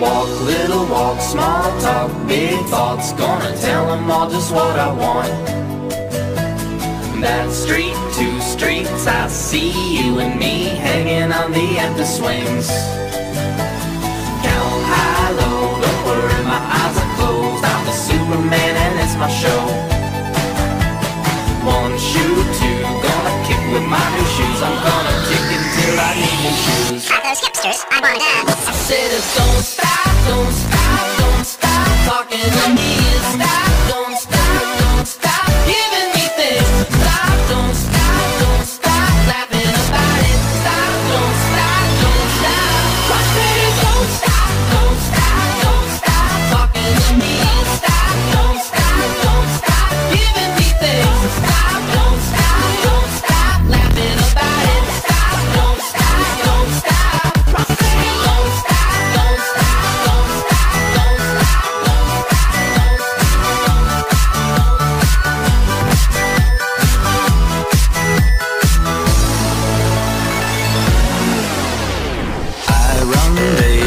walk, little walk, small talk, big thoughts. Gonna tell them all just what I want. That street, two streets, I see you and me hanging on the empty swings. Count high, low, don't worry, my eyes are closed. I'm the Superman and it's my show. One shoe, two, gonna kick with my new shoes. I'm gonna kick until I need new shoes those hipsters. I'm on that. I said, don't stop, don't stop. Run me.